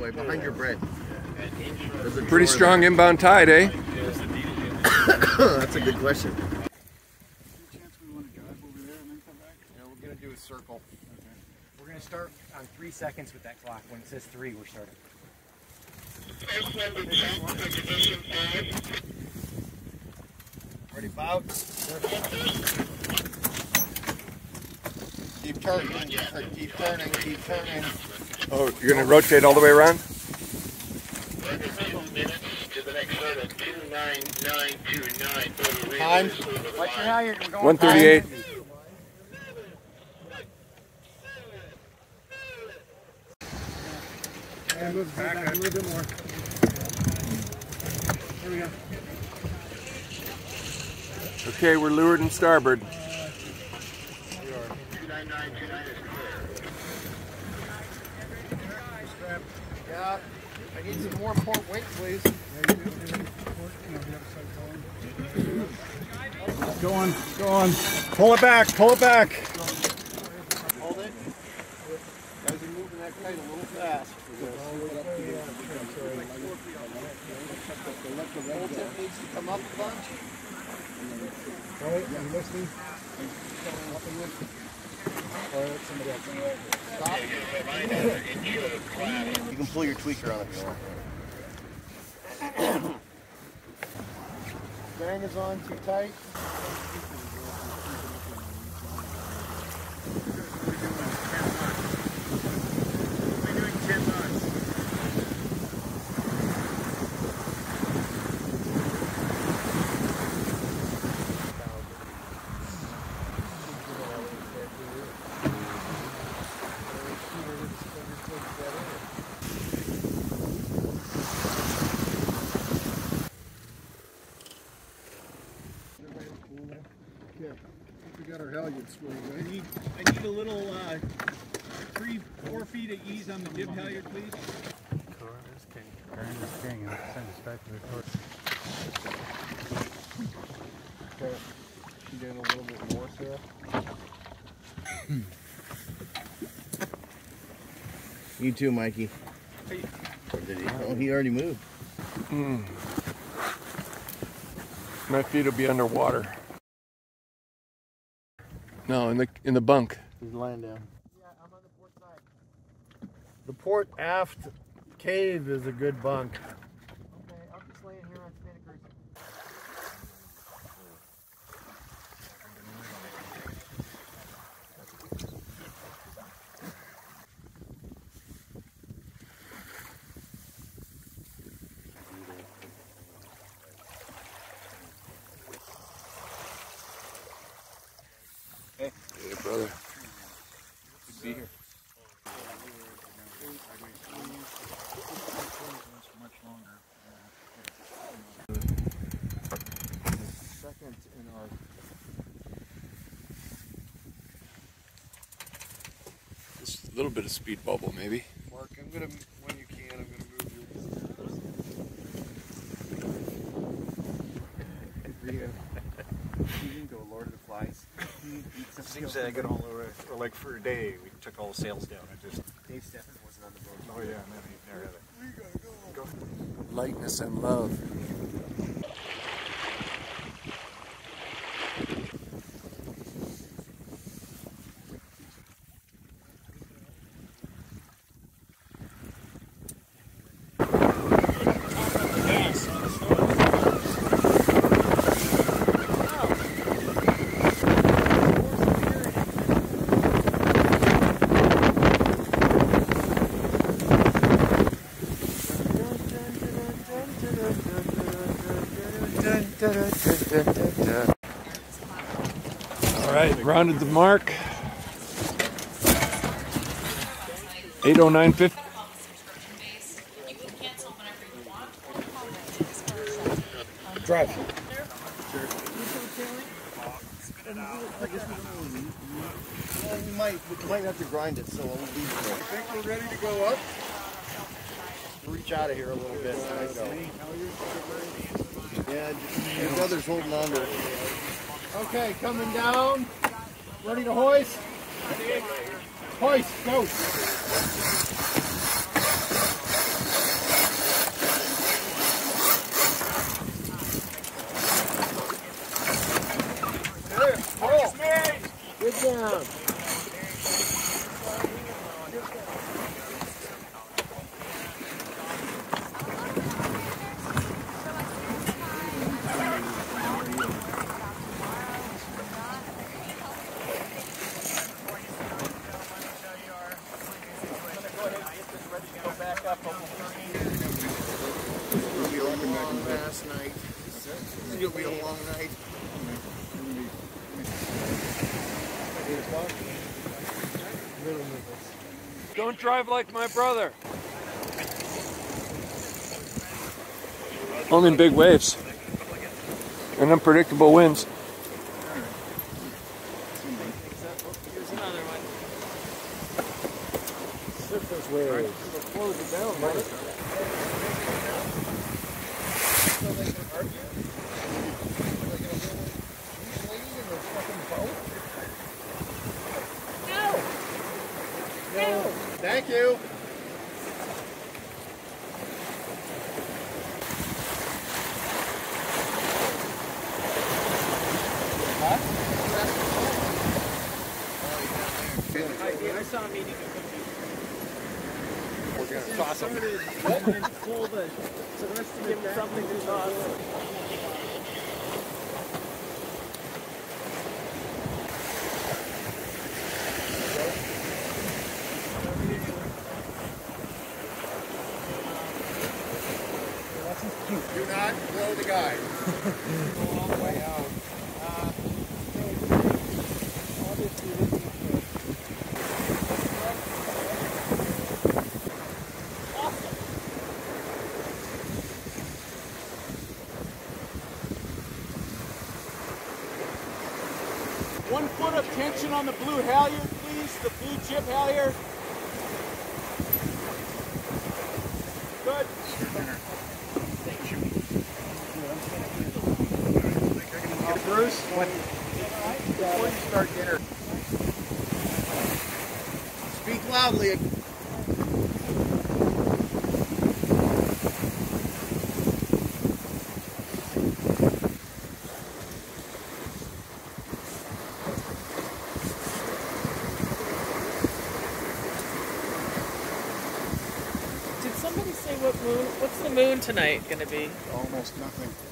way, behind your bread. A Pretty drawer strong inbound tide, eh? That's a good question. We want to drive over there and then come back? Yeah, we're gonna do a circle. We're gonna start on three seconds with that clock. When it says three, we're starting. Ready, bout. Keep turning, keep turning, keep turning. Oh, you're gonna rotate all the way around? Time. Watch your halyard. We're going 138. And move back, back a little bit more. Here we go. Okay, we're lured and starboard. Yeah, I need some more port weight, please. Go on, go on. Pull it back, pull it back. Hold it. Guys are moving that kite a little fast. Whole tip needs to come up a bunch. Right, I'm listening. You can pull your tweaker on if you want. Bang is on too tight. Got our halyard squared I need, I need a little, uh, three, four feet of ease on the jib halyard, please. Cars can turn this thing and send us back to the course. Okay. You doing a little bit more, Sarah? you too, Mikey. Or did he? Oh, he already moved. My feet will be underwater. No, in the in the bunk. He's lying down. Yeah, I'm on the port side. The port aft cave is a good bunk. Okay, I'm just laying here on spinnakers. Hey, brother. Good be here. Second in little bit of speed bubble, maybe. Mark, I'm gonna when you can, I'm gonna move you. You can go Lord of the Flies. Seems that I got all over, or like for a day, we took all the sails down, I just, Dave Steffen wasn't on the boat. oh yeah, man, he never had it. Lightness and love. All right, rounded the mark. 809.50. You can cancel whenever you want or call me. Drive. Well, we might we might have to grind it, so we'll leave it there. think we're ready to go up? Reach out of here a little bit. Yeah, your brother's holding on to it. Okay, coming down. Ready to hoist? Hoist, go. There, pull. Last night. It's gonna be a long night. Eight o'clock. Middle Memphis. Don't drive like my brother. Only big waves and unpredictable winds. Close it down, brother. Thank you. I saw him eating We're gonna toss them. and pull the, so the rest of give him something to toss. Do not blow the guy. Go all the way out. Uh, One foot of tension on the blue halyard, please. The blue jib halyard. Bruce, when, before you start dinner, speak loudly. Did somebody say what moon? What's the moon tonight gonna be? Almost nothing.